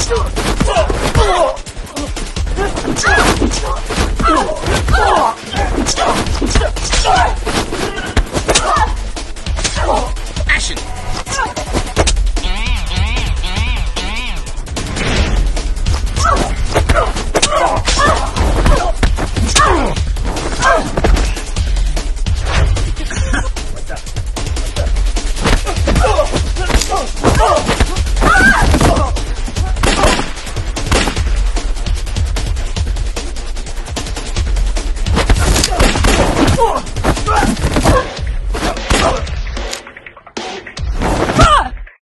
Action! Oh!